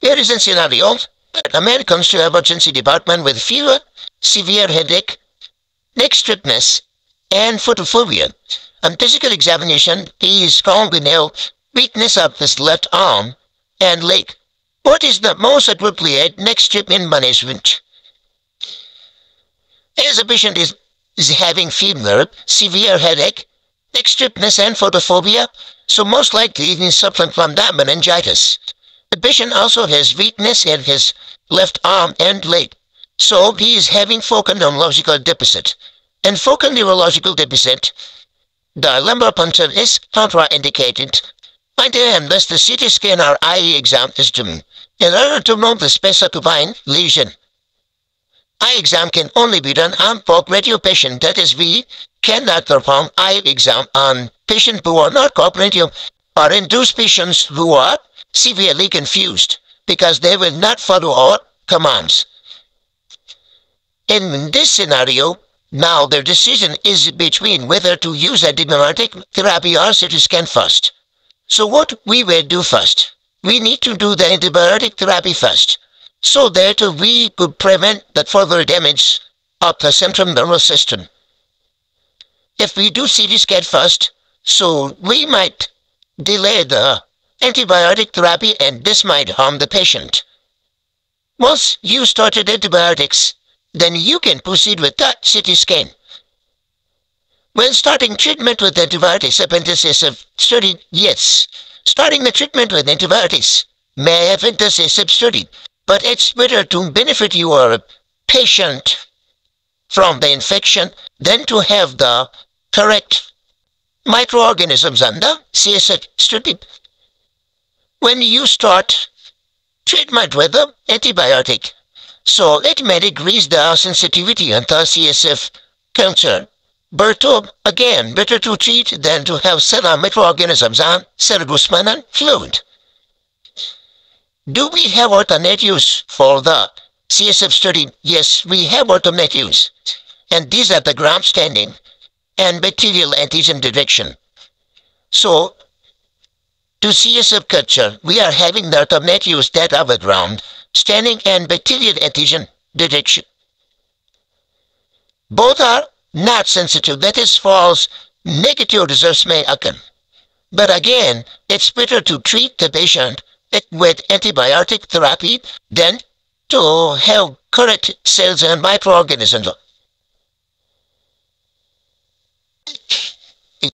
Here is a scenario. A man comes to emergency department with fever, severe headache, neck stiffness, and photophobia. On physical examination, he is found with no weakness of his left arm and leg. What is the most appropriate next step in management? As a patient is, is having fever, severe headache, neck stiffness and photophobia, so most likely he is suffering from that meningitis. The patient also has weakness in his left arm and leg, so he is having focal neurological deficit. And focal neurological deficit, the lumbar puncture is contraindicated. By the unless the CT scan or eye exam is done, in order to know the space-occupying lesion. Eye exam can only be done on radio patient, that is we cannot perform eye exam on patients who are not cooperative or induced patients who are severely confused because they will not follow our commands. In this scenario, now their decision is between whether to use antibiotic therapy or CT scan first. So what we will do first? We need to do the antibiotic therapy first, so that we could prevent the further damage of the central nervous system. If we do CT scan first, so we might delay the antibiotic therapy and this might harm the patient. Once you started antibiotics, then you can proceed with that CT scan. When starting treatment with antibiotics, appendices have studied, yes, starting the treatment with antibiotics may have intercessive studied, but it's better to benefit your patient from the infection than to have the correct microorganisms under CSF studied when you start treatment with the antibiotic. So it may decrease the sensitivity and the CSF cancer. But again, better to treat than to have cellular microorganisms and cerebrospinal fluid. Do we have alternatives for the CSF study? Yes, we have alternatives. And these are the Gram staining and bacterial antigen detection. So to see a subculture, we are having the alternatives that are the Gram staining and bacterial antigen detection. Both are not sensitive, that is false, negative results may occur. But again, it's better to treat the patient with antibiotic therapy than to have correct cells and microorganisms.